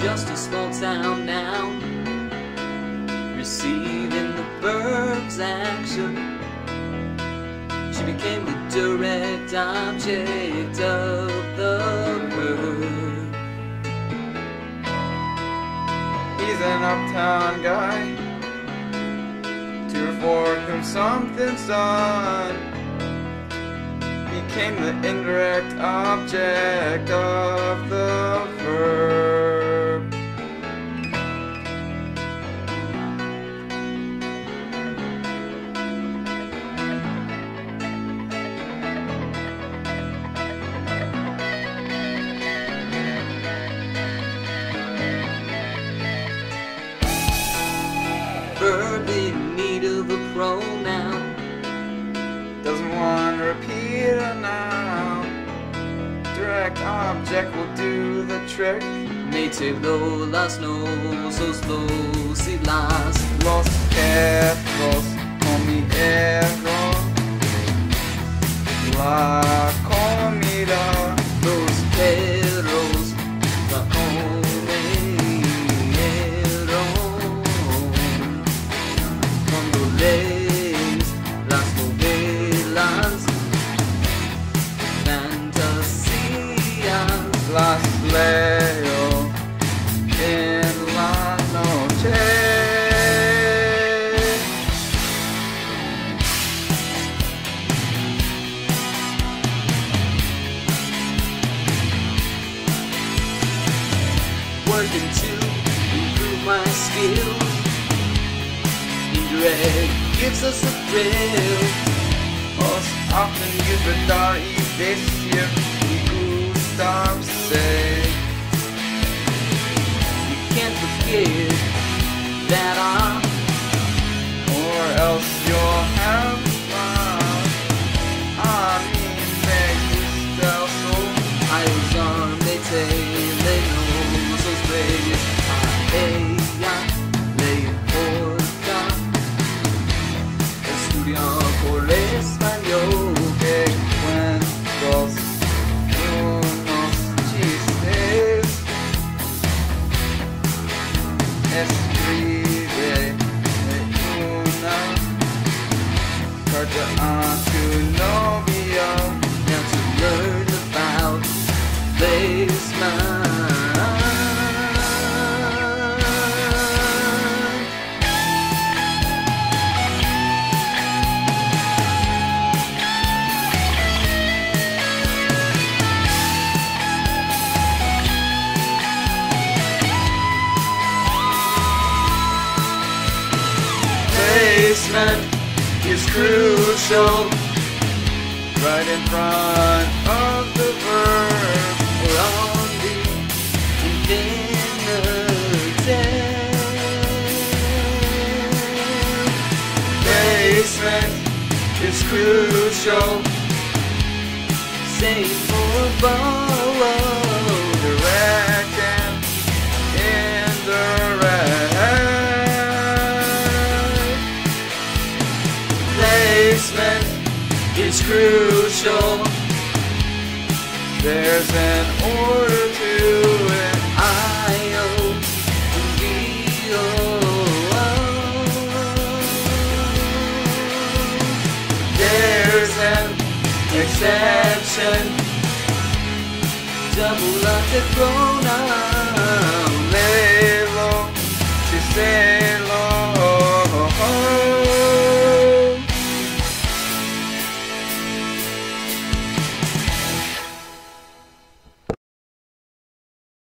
just a small town now, receiving the verb's action. She became the direct object of the verb. He's an uptown guy. To for him something's done. Became the indirect object of the verb. Do the trick. Me te lo las no so slow si las Los perros comieron working to improve my skills. Indirect gives us a thrill. Most often used with our vicio y gustarse. You escribe una carta a placement is crucial. Right in front of the verb or on the infinitive placement is crucial. Say for follow is crucial. There's an order to it I-O there's an exception. Double up the pronoun low to say